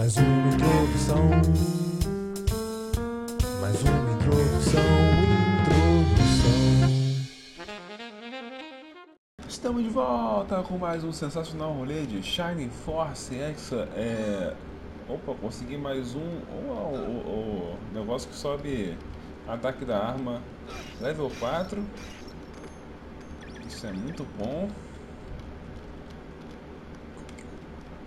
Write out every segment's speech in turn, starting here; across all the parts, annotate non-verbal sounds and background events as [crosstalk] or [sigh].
Mais uma introdução. Mais uma introdução. Introdução. Estamos de volta com mais um sensacional rolê de Shining Force Exa. É... Opa, consegui mais um. O negócio que sobe ataque da arma level 4. Isso é muito bom.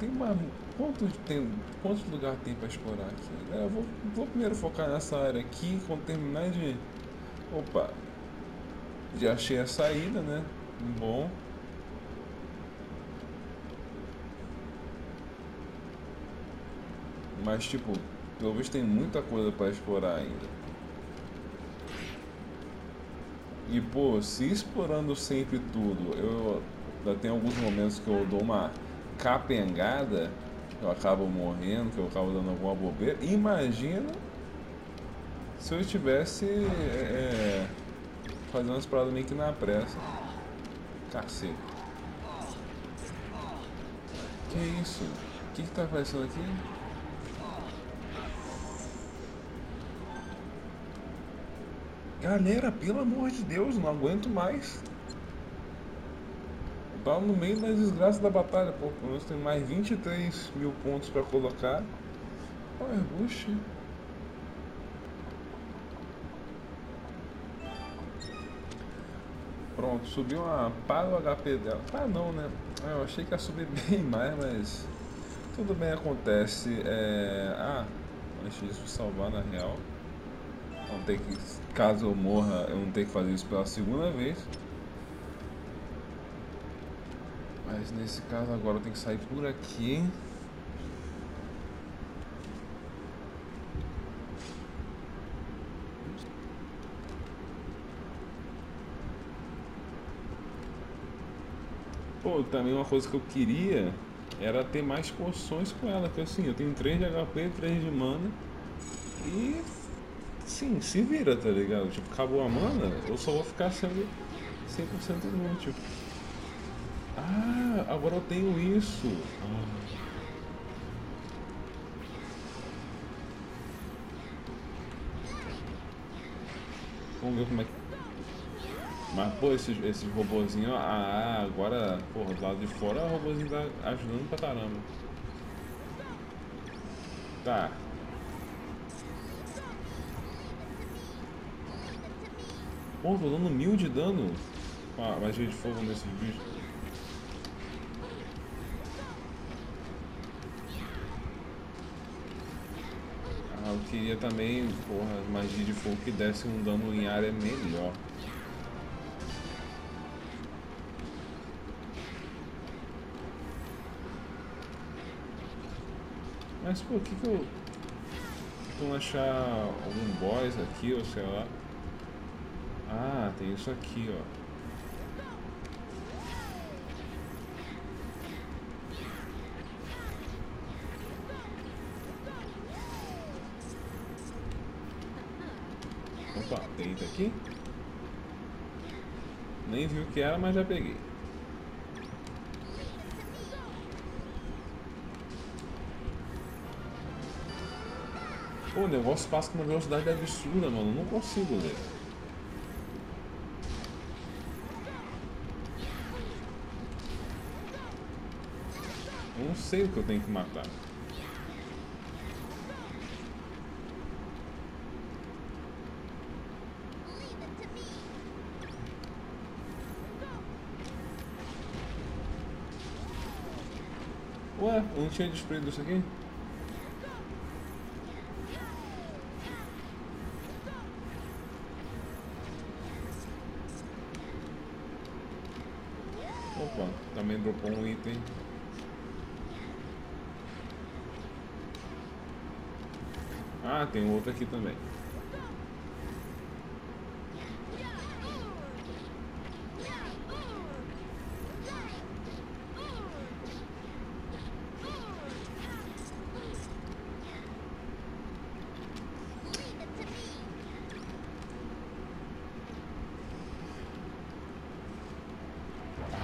Tem uma. Quantos, tem, quantos lugares tem para explorar aqui? É, eu vou, vou primeiro focar nessa área aqui. Quando terminar de. Opa! Já achei a saída, né? Bom. Mas tipo, pelo visto tem muita coisa para explorar ainda. E pô, se explorando sempre tudo, eu tem alguns momentos que eu dou uma capengada, eu acabo morrendo, que eu acabo dando alguma bobeira. Imagina se eu estivesse é, fazendo as paradas meio que na pressa. Cacete. Que isso? O que, que tá aqui? Galera, pelo amor de Deus, não aguento mais. Tá no meio da desgraça da batalha, pô. Pelo menos tem mais 23 mil pontos pra colocar. Olha, bucha. Pronto, subiu uma para o HP dela. Ah não, né? Eu achei que ia subir [laughs] bem mais, mas tudo bem acontece. É... Ah, antes disso salvar na real. Não ter que, caso eu morra, eu não tenho que fazer isso pela segunda vez. Mas nesse caso agora eu tenho que sair por aqui. Pô, também uma coisa que eu queria era ter mais poções com ela, que assim, eu tenho 3 de HP e 3 de mana. E Sim, se vira, tá ligado? Tipo, acabou a mana, eu só vou ficar sendo 100% inútil. Ah, agora eu tenho isso. Vamos ver como é que. Mas, pô, esses, esses robôzinhos. Ah, agora, porra, do lado de fora o robôzinho tá ajudando pra caramba. Tá, Pô, tô dando mil de dano com a magia de fogo nesses bichos. Eu queria também, porra, magia de fogo que desse um dano em área melhor. Mas, o que que eu... Vou achar algum boss aqui, ou sei lá. Ah, tem isso aqui, ó. Aqui? Nem vi o que era, mas já peguei. Pô, o negócio passa com uma velocidade absurda, mano. Não consigo ler. Eu não sei o que eu tenho que matar. Ué, eu não tinha destruído isso aqui? Opa, também dropou um item. Ah, tem outro aqui também.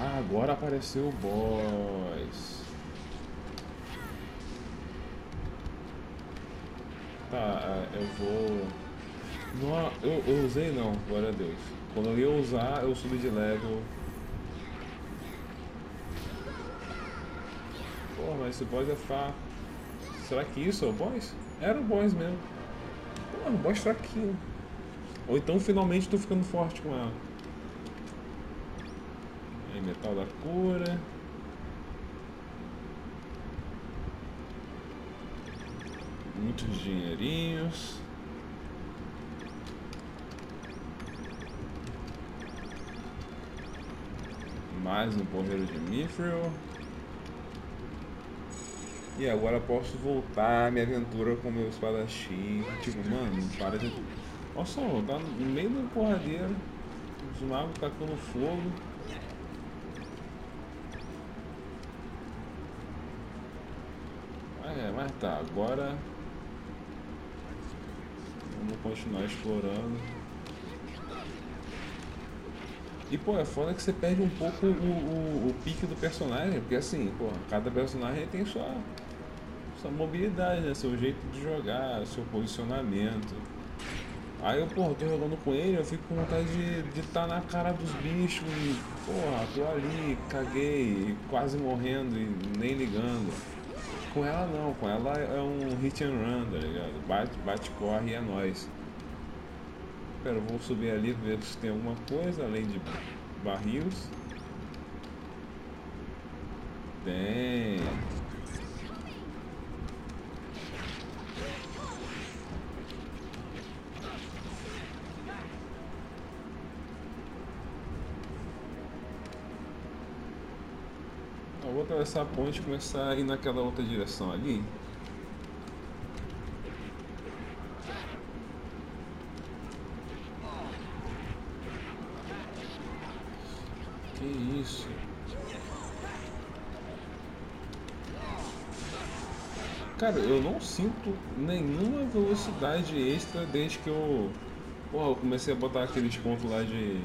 Ah, agora apareceu o boss. Tá, ah, eu vou. Não, eu, eu usei não, glória a Deus. Quando eu ia usar, eu subi de level. Pô, mas esse boss é fraco. Será que isso é o boss? Era o boss mesmo. Pô, o boss fraquinho. Ou então finalmente tô ficando forte com ela. Aí, metal da cura. Muitos dinheirinhos. Mais um porreiro de Mithril. E agora posso voltar minha aventura com meu espadachim. Tipo, mano, para de. Olha só, tá no meio do porradeiro. Os magos tacando fogo. Ah, é, mas tá, agora. Vamos continuar explorando. E pô, é foda que você perde um pouco o, o, o pique do personagem, porque assim, pô, cada personagem tem sua, sua mobilidade, né? seu jeito de jogar, seu posicionamento. Aí eu, porra, tô jogando com ele, eu fico com vontade de estar tá na cara dos bichos e, porra, tô ali, caguei, quase morrendo e nem ligando. Com ela não, com ela é um hit and run, tá ligado? Bate, bate, corre e é nóis. Pera, eu vou subir ali ver se tem alguma coisa além de barris. Tem. Atravessar a ponte e começar a ir naquela outra direção ali. Que isso? Cara, eu não sinto nenhuma velocidade extra desde que eu, porra, eu comecei a botar aqueles pontos lá de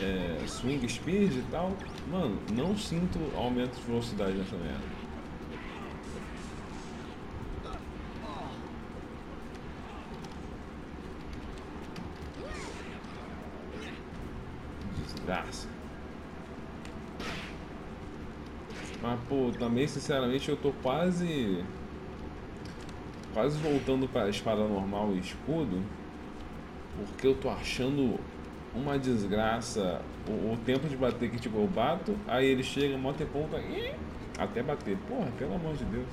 é, swing speed e tal. Mano, não sinto aumento de velocidade nessa merda. Desgraça. Mas, pô, também, sinceramente, eu tô quase... Quase voltando pra espada normal e escudo. Porque eu tô achando uma desgraça o, o, tempo de bater que tipo eu bato, aí ele chega, mó tempão, e até bater. Porra, pelo amor de Deus.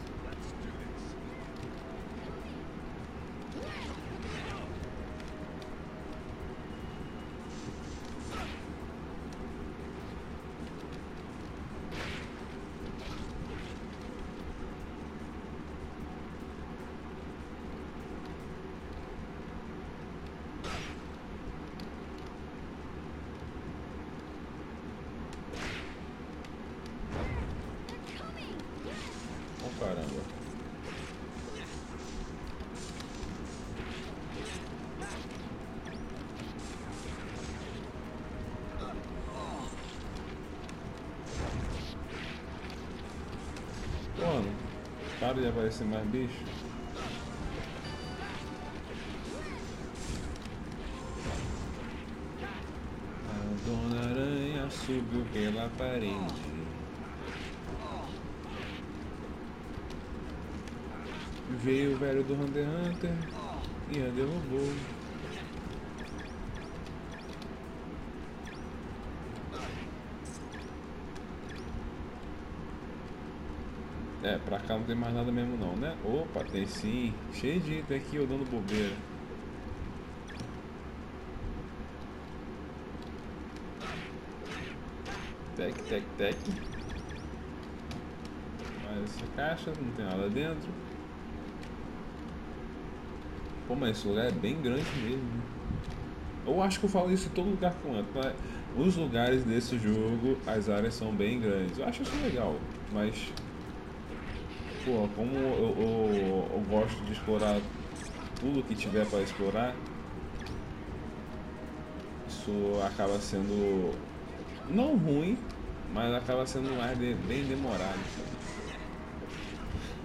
caramba. Mano, para de aparecer mais bicho. A Dona Aranha subiu pela parede. Veio o velho do Hunter Hunter e a derrubou. É, pra cá não tem mais nada mesmo não, né? Opa, tem sim. Cheio de item aqui, eu dando bobeira. Tec, tec, tec. Mais essa caixa, não tem nada dentro. Pô, mas esse lugar é bem grande mesmo. Eu acho que eu falo isso em todo lugar ando. Né? Os lugares desse jogo, as áreas são bem grandes. Eu acho isso legal, mas. Pô, como eu, eu, eu gosto de explorar tudo que tiver para explorar, isso acaba sendo. Não ruim, mas acaba sendo mais de, bem demorado.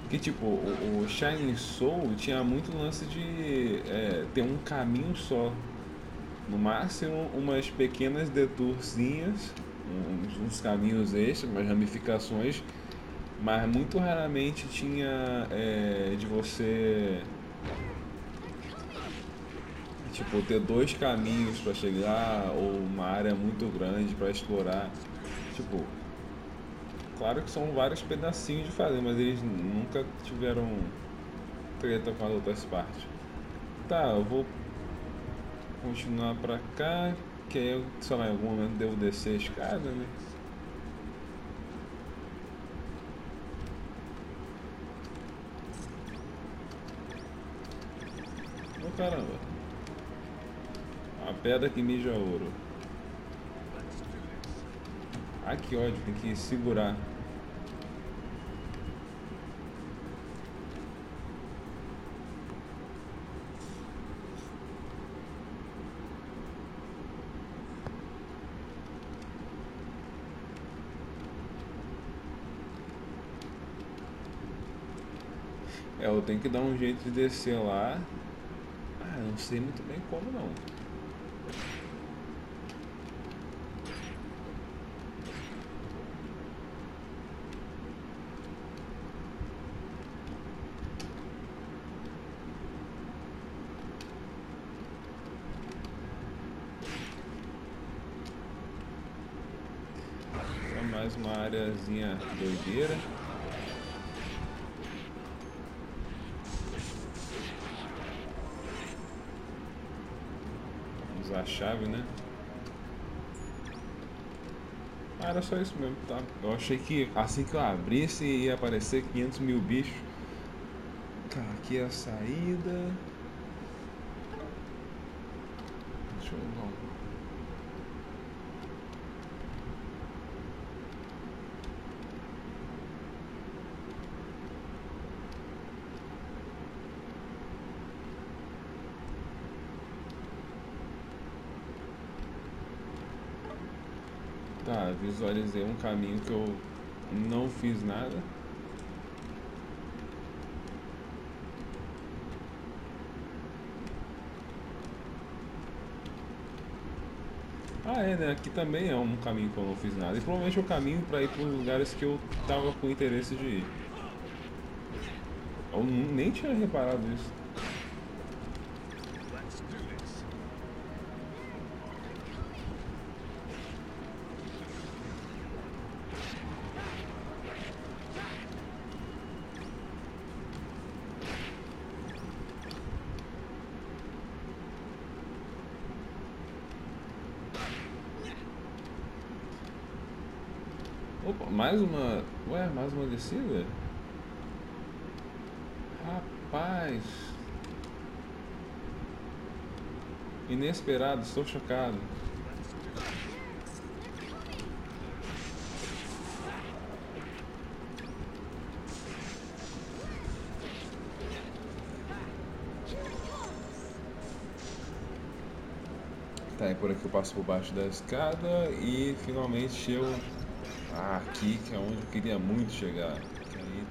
Que tipo, o, o Shining Soul tinha muito lance de é, ter um caminho só. No máximo umas pequenas detourzinhas, uns, uns caminhos extras, umas ramificações, mas muito raramente tinha é, de você tipo ter dois caminhos para chegar ou uma área muito grande para explorar. Tipo, claro que são vários pedacinhos de fazer, mas eles nunca tiveram treta com as outras partes. Tá, eu vou continuar pra cá, que aí eu, sei lá, em algum momento devo descer a escada, né? Caramba. A pedra que mija ouro. Ai que ódio, tem que segurar. É, eu tenho que dar um jeito de descer lá. Sei muito bem como não. Mais uma areazinha doideira. Chave, né? Ah, era só isso mesmo, tá? Eu achei que assim que eu abrisse ia aparecer 500 mil bichos. Tá, aqui é a saída. Deixa eu Tá, visualizei um caminho que eu não fiz nada. Ah, é, né? Aqui também é um caminho que eu não fiz nada. E provavelmente é o caminho para ir para lugares que eu tava com interesse de ir. Eu nem tinha reparado isso. Opa, mais uma. Ué, mais uma descida? Rapaz. Inesperado, estou chocado. Tá, é por aqui eu passo por baixo da escada e finalmente eu. Ah, aqui que é onde eu queria muito chegar. Aí-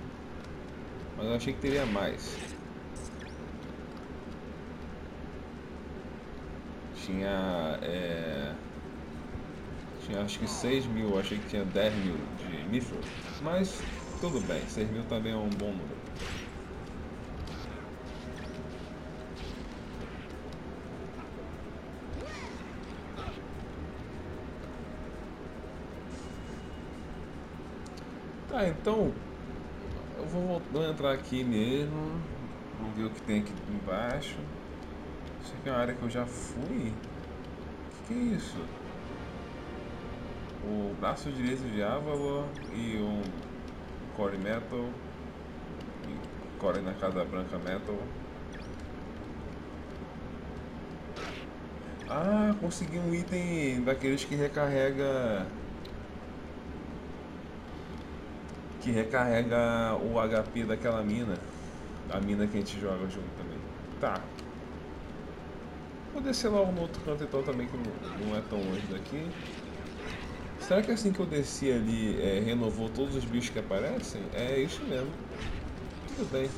Mas eu achei que teria mais. Tinha. É... Tinha acho que 6 mil, achei que tinha 10 mil de Mithril. Mas tudo bem, 6 mil também é um bom número. Tá, então eu vou, vou entrar aqui mesmo. Vamos ver o que tem aqui embaixo. Isso aqui é uma área que eu já fui. O que, que é isso? O braço direito de Avalor e um Core Metal. E Core na Casa Branca Metal. Ah, consegui um item daqueles que recarrega. Que recarrega o HP daquela mina. A mina que a gente joga junto também. Tá. Vou descer lá no outro canto então também, que não, não é tão longe daqui. Será que assim que eu desci ali é, renovou todos os bichos que aparecem? É isso mesmo. Tudo bem.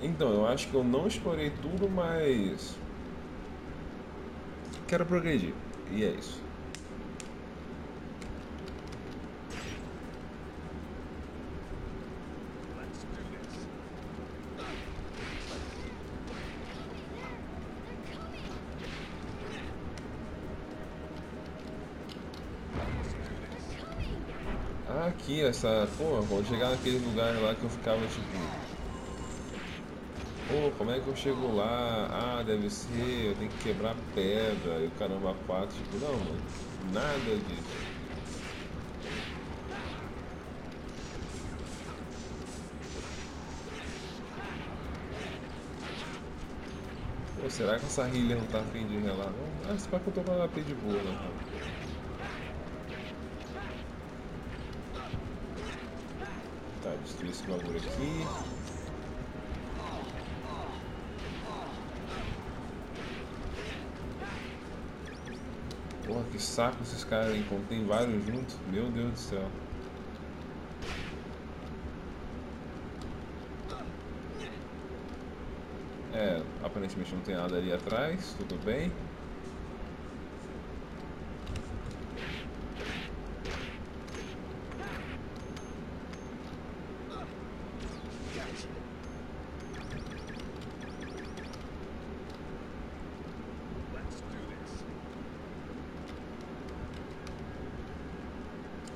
Então, eu acho que eu não explorei tudo, mas. Quero progredir. E é isso. Ah, aqui, essa. Pô, vou chegar naquele lugar lá que eu ficava tipo. Pô, como é que eu chego lá? Ah, deve ser, eu tenho que quebrar pedra e o caramba quatro, tipo, não, mano, nada disso. Pô, será que essa healer não tá afim de relar? Ah, se pá que eu tô com a HP de boa, né? Esse bagulho aqui. Porra, que saco esses caras tem vários juntos. Meu Deus do céu. É, aparentemente não tem nada ali atrás, tudo bem.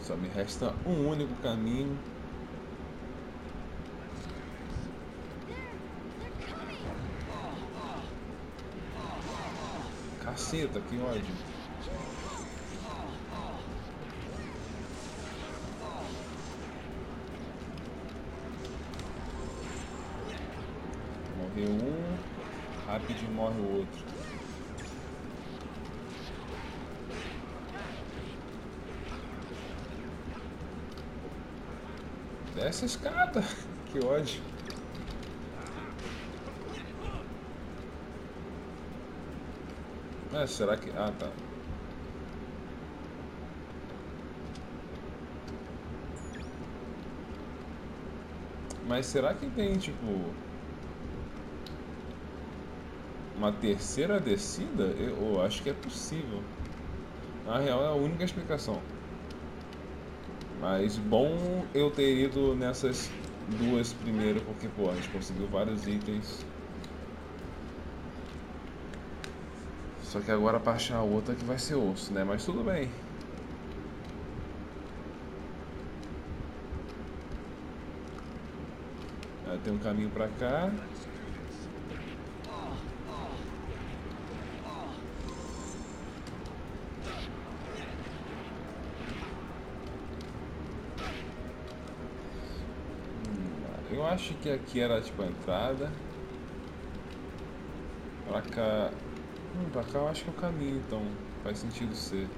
Só me resta um único caminho. Caceta, que ódio. Morreu um, rapidinho morre o outro. Desce a escada. [laughs] Que ódio. Ah, será que. Ah, tá. Mas será que tem, tipo. Uma terceira descida? Eu, eu acho que é possível. Na real, é a única explicação. Mas bom eu ter ido nessas duas primeiro, porque pô, a gente conseguiu vários itens. Só que agora pra achar outra que vai ser osso, né? Mas tudo bem. Aí tem um caminho pra cá. Eu acho que aqui era tipo a entrada. Pra cá. Hum, pra cá eu acho que é o caminho, então faz sentido ser.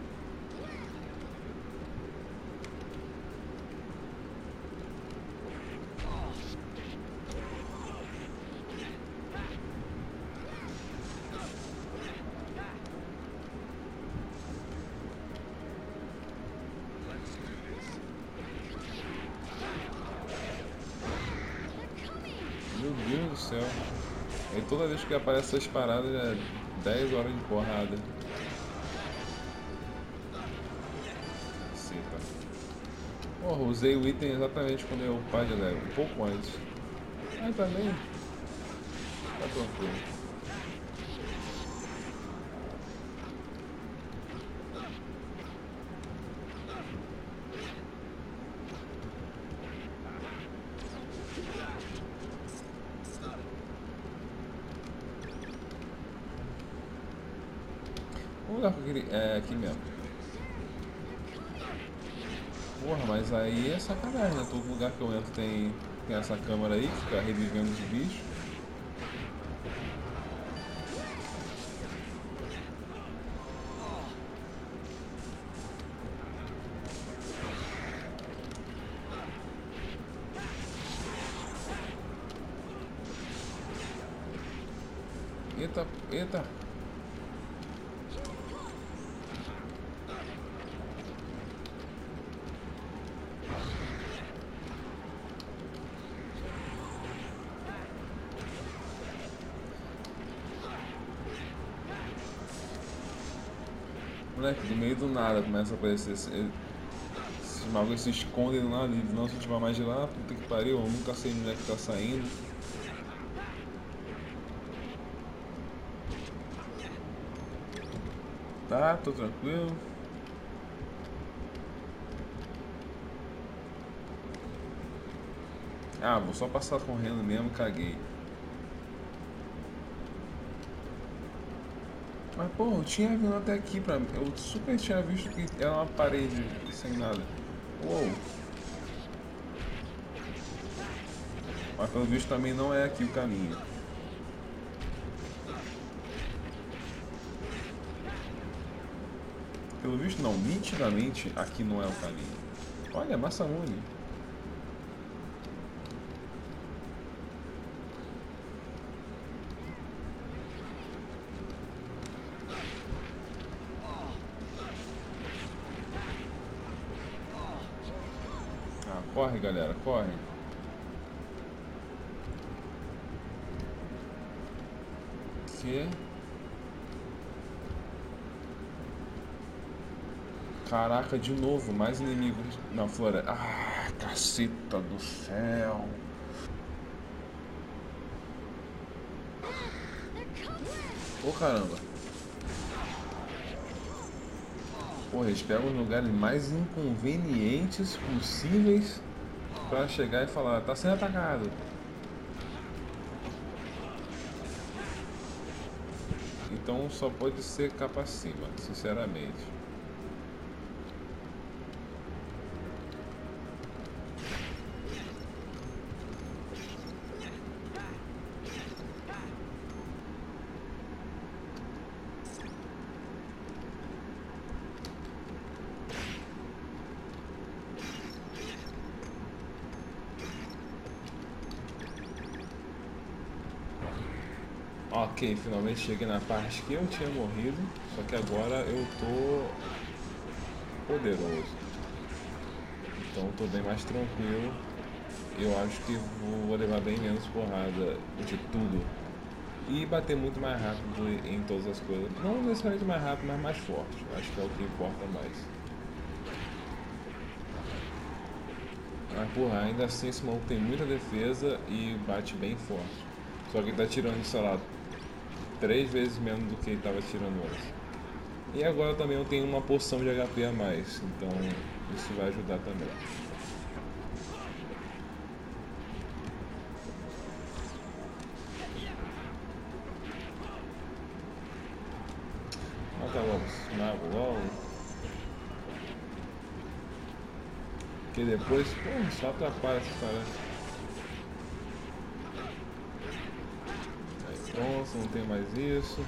Meu Deus do céu. Vez que aparece essas paradas é 10 horas de porrada. Caceta. Porra, usei o item exatamente quando eu upar de level, um pouco antes. Ah, também. Tá tranquilo. O lugar que eu queria. É aqui mesmo. Porra, mas aí é sacanagem, né? Todo lugar que eu entro tem, tem essa câmera aí que fica revivendo os bichos. Eita, eita. Moleque, do nada começa a aparecer. esse- Esses malucos se escondem lá livre. Não, se tiver mais de lá, puta que pariu, eu nunca sei onde é que tá saindo. Tá, tô tranquilo. Ah, vou só passar correndo mesmo, caguei. Pô, eu tinha vindo até aqui pra mim. Eu super tinha visto que era uma parede sem nada. Uou. Mas pelo visto também não é aqui o caminho. Pelo visto não, nitidamente aqui não é o caminho. Olha, Massamune. Ah, corre galera, corre. Que? Caraca, de novo, mais inimigos na floresta. Ah, caceta do céu. Ô caramba. Porra, eles pegam os lugares mais inconvenientes possíveis pra chegar e falar, tá sendo atacado. Então só pode ser capa acima, sinceramente. Ok, finalmente cheguei na parte que eu tinha morrido, só que agora eu tô poderoso. Então eu tô bem mais tranquilo. Eu acho que vou levar bem menos porrada de tudo. E bater muito mais rápido em todas as coisas. Não necessariamente mais rápido, mas mais forte. Eu Acho que é o que importa mais. Mas porra, ainda assim esse maluco tem muita defesa e bate bem forte. Só que ele tá tirando, sei lá, três vezes menos do que ele tava tirando antes. E agora também eu tenho uma porção de HP a mais, então isso vai ajudar também. Esse mago logo. Que depois, pô, só atrapalha essa tarefa. Pronto, não tem mais isso.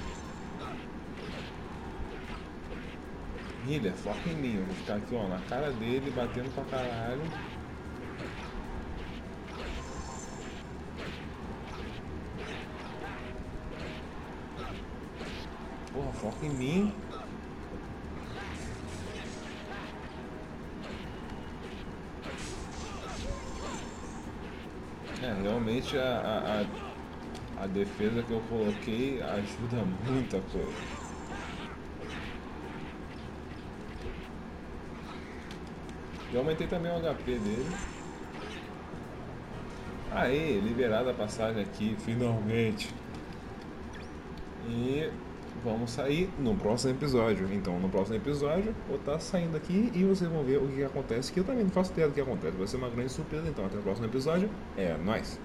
Healer, foca em mim, eu vou ficar aqui ó, na cara dele, batendo pra caralho. Porra, foca em mim. É, realmente a, a, a, a defesa que eu coloquei ajuda muita coisa. Eu aumentei também o HP dele. Aê, liberada a passagem aqui, finalmente. E vamos sair no próximo episódio. Então, no próximo episódio, vou estar saindo aqui e vocês vão ver o que acontece. Que eu também não faço ideia do que acontece. Vai ser uma grande surpresa. Então, até o próximo episódio. É nóis!